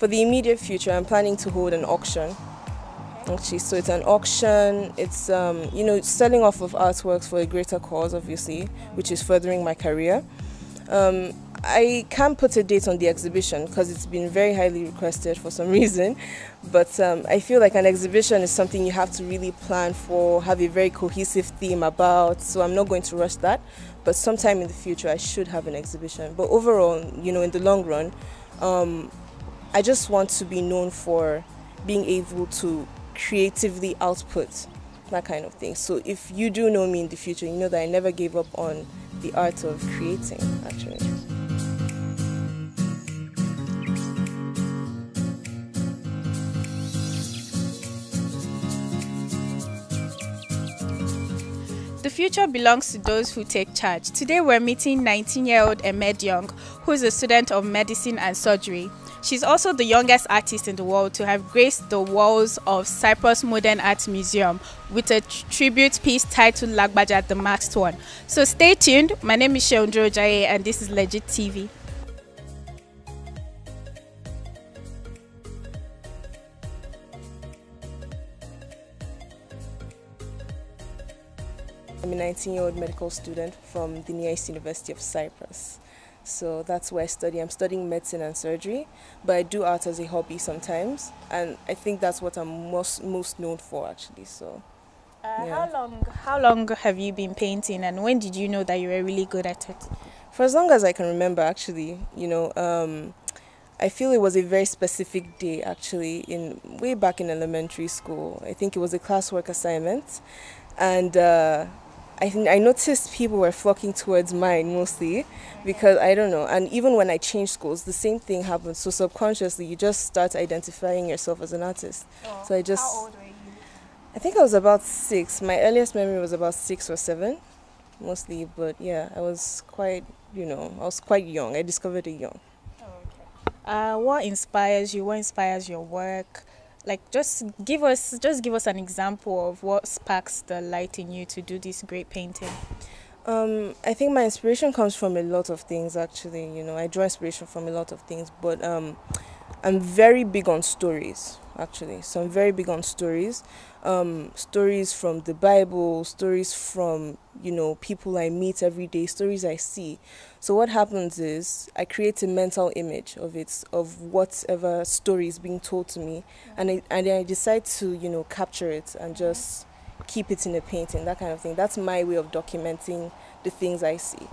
for the immediate future, I'm planning to hold an auction. Actually, so it's an auction. It's um, you know selling off of artworks for a greater cause, obviously, which is furthering my career. Um, I can't put a date on the exhibition because it's been very highly requested for some reason. But um, I feel like an exhibition is something you have to really plan for, have a very cohesive theme about. So I'm not going to rush that. But sometime in the future, I should have an exhibition. But overall, you know, in the long run, um, I just want to be known for being able to creatively output that kind of thing. So if you do know me in the future, you know that I never gave up on the art of creating, actually. The future belongs to those who take charge. Today we're meeting 19-year-old Emediong, who is a student of medicine and surgery. She's also the youngest artist in the world to have graced the walls of Cyprus Modern Art Museum with a tribute piece titled Lagbaja the Masked One. So stay tuned. My name is Sheondro Jaye and this is Legit TV. I'm a 19 year old medical student from the Near East University of Cyprus. So that's where I study. I'm studying medicine and surgery, but I do art as a hobby sometimes, and I think that's what I'm most most known for actually. So. Uh, yeah. How long? How long have you been painting, and when did you know that you were really good at it? For as long as I can remember, actually, you know, um, I feel it was a very specific day actually in way back in elementary school. I think it was a classwork assignment, and uh, I, I noticed people were flocking towards mine mostly because I don't know. And even when I changed schools, the same thing happened. So subconsciously, you just start identifying yourself as an artist. Oh, so I just. How old were you? I think I was about six. My earliest memory was about six or seven, mostly. But yeah, I was quite, you know, I was quite young. I discovered it young. Oh, okay. Uh, what inspires you? What inspires your work? Like just give us just give us an example of what sparks the light in you to do this great painting. Um, I think my inspiration comes from a lot of things actually you know. I draw inspiration from a lot of things but um, I'm very big on stories actually. So I'm very big on stories. Um, stories from the Bible stories from you know people I meet every day stories I see. So what happens is I create a mental image of it, of whatever story is being told to me, and I, and then I decide to you know capture it and just keep it in a painting, that kind of thing. That's my way of documenting the things I see,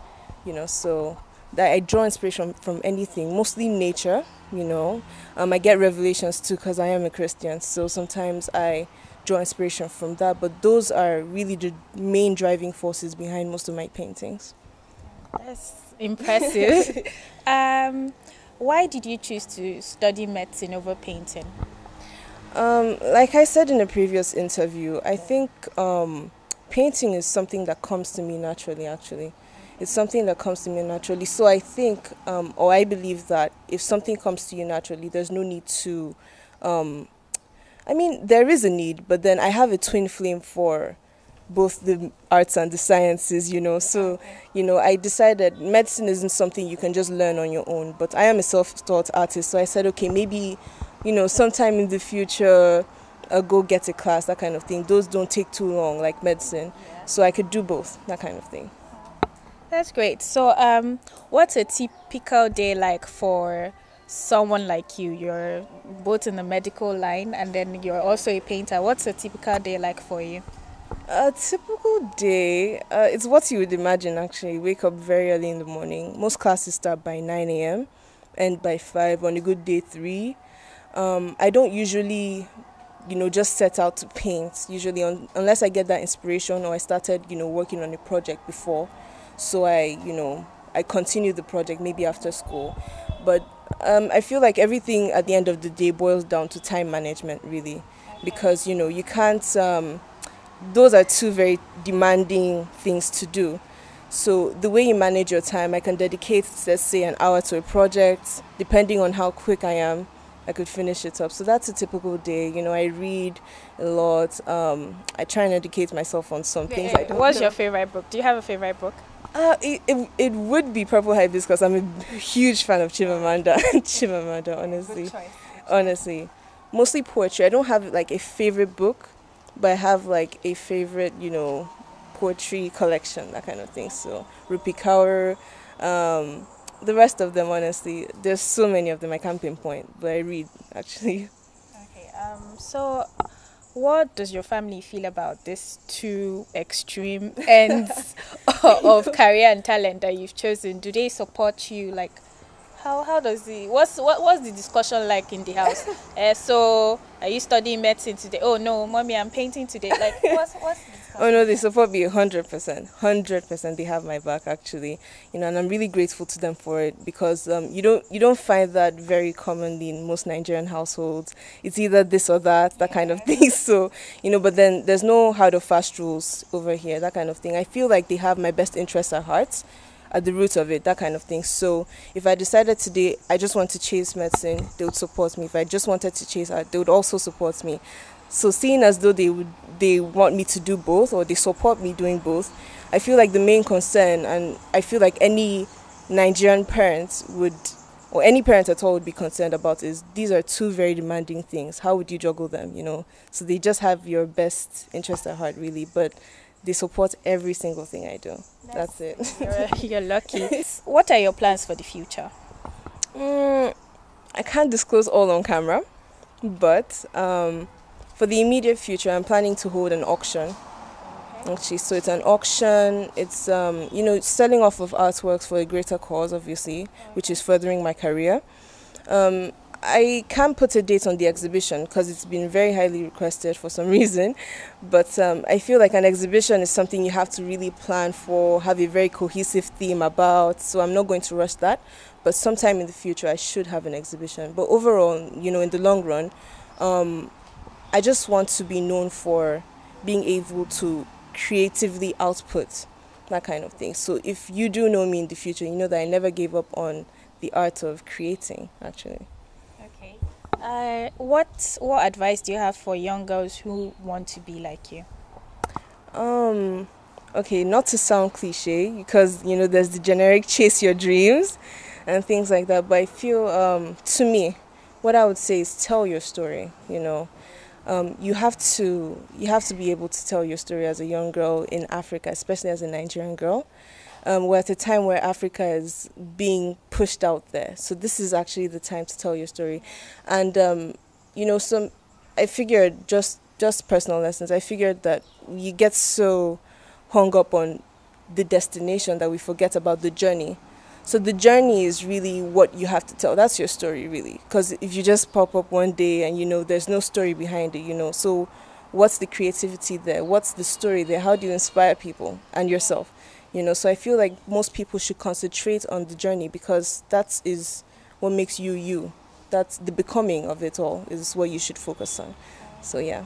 you know. So that I draw inspiration from anything, mostly nature, you know. Um, I get revelations too because I am a Christian, so sometimes I draw inspiration from that. But those are really the main driving forces behind most of my paintings. That's impressive. um, why did you choose to study medicine over painting? Um, like I said in a previous interview, I think um, painting is something that comes to me naturally, actually. It's something that comes to me naturally. So I think, um, or I believe that if something comes to you naturally, there's no need to. Um, I mean, there is a need, but then I have a twin flame for both the arts and the sciences, you know. So, you know, I decided medicine isn't something you can just learn on your own, but I am a self taught artist. So I said, okay, maybe, you know, sometime in the future, I'll go get a class, that kind of thing. Those don't take too long, like medicine. So I could do both, that kind of thing. That's great. So, um, what's a typical day like for someone like you? You're both in the medical line and then you're also a painter. What's a typical day like for you? A typical day, uh, it's what you would imagine actually. You Wake up very early in the morning. Most classes start by 9 a.m. and by 5 on a good day 3. Um, I don't usually, you know, just set out to paint, usually, on, unless I get that inspiration or I started, you know, working on a project before. So I, you know, I continue the project maybe after school. But um, I feel like everything at the end of the day boils down to time management, really. Because, you know, you can't. Um, those are two very demanding things to do. So the way you manage your time, I can dedicate, let's say, an hour to a project. Depending on how quick I am, I could finish it up. So that's a typical day. You know, I read a lot. Um, I try and educate myself on some things. What's your favorite book? Do you have a favorite book? Uh, it, it, it would be Purple Hibiscus. I'm a huge fan of Chimamanda. Chimamanda, honestly. Honestly. Mostly poetry. I don't have like a favorite book, but I have like a favorite, you know, poetry collection, that kind of thing. So, Rupi Kaur, um, the rest of them, honestly, there's so many of them I can't pinpoint, but I read actually. Okay, um, so what does your family feel about these two extreme ends of career and talent that you've chosen? Do they support you? Like, how how does the what's what what's the discussion like in the house? uh, so are you studying medicine today? Oh no, mommy, I'm painting today. Like, what's what's Oh no, they support me hundred percent, hundred percent. They have my back actually, you know, and I'm really grateful to them for it because um, you don't you don't find that very commonly in most Nigerian households. It's either this or that, that kind of thing. So you know, but then there's no hard or fast rules over here, that kind of thing. I feel like they have my best interests at heart at the root of it, that kind of thing. So if I decided today I just want to chase medicine, they would support me. If I just wanted to chase art, they would also support me. So seeing as though they would they want me to do both or they support me doing both, I feel like the main concern and I feel like any Nigerian parent would or any parent at all would be concerned about is these are two very demanding things. How would you juggle them, you know? So they just have your best interest at heart really, but they support every single thing I do. That's, That's it. You're, you're, lucky. what are your plans for the future? Mm, I can't disclose all on camera, but um, for the immediate future, I'm planning to hold an auction. Actually, so it's an auction. It's um, you know selling off of artworks for a greater cause, obviously, which is furthering my career. Um, I can't put a date on the exhibition because it's been very highly requested for some reason. But um, I feel like an exhibition is something you have to really plan for, have a very cohesive theme about. So I'm not going to rush that. But sometime in the future, I should have an exhibition. But overall, you know, in the long run, um, I just want to be known for being able to creatively output that kind of thing. So if you do know me in the future, you know that I never gave up on the art of creating actually. Okay. Uh, what what advice do you have for young girls who want to be like you? Um okay, not to sound cliche because you know there's the generic chase your dreams and things like that, but I feel um to me what I would say is tell your story, you know um, you have to you have to be able to tell your story as a young girl in Africa, especially as a Nigerian girl. Um, we're at a time where Africa is being pushed out there, so this is actually the time to tell your story. And um, you know, some I figured just just personal lessons. I figured that we get so hung up on the destination that we forget about the journey. So the journey is really what you have to tell. That's your story, really. Because if you just pop up one day and you know there's no story behind it, you know, so what's the creativity there? What's the story there? How do you inspire people and yourself? You know, so I feel like most people should concentrate on the journey because that is what makes you you. That's the becoming of it all is what you should focus on. So yeah.